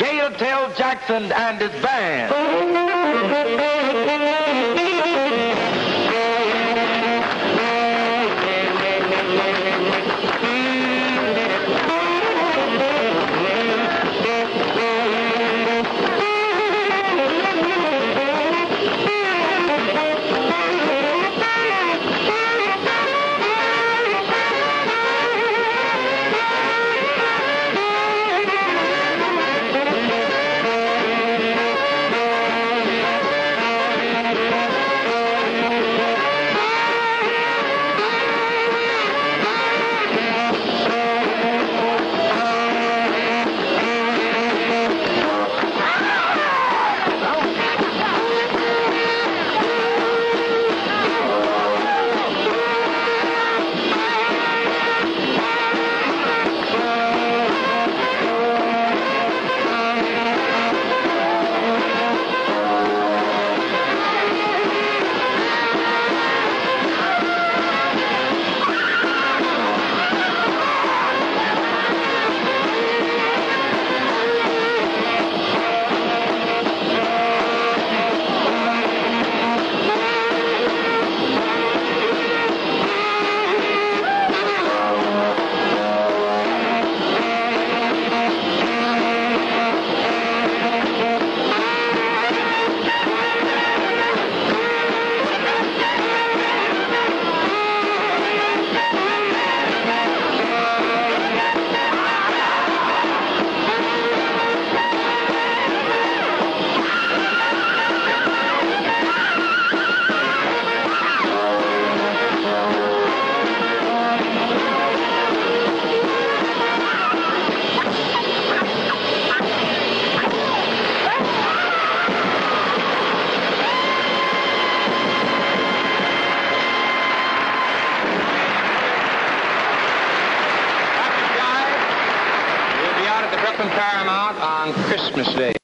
Gail Tell Jackson and his band. Paramount on Christmas Day.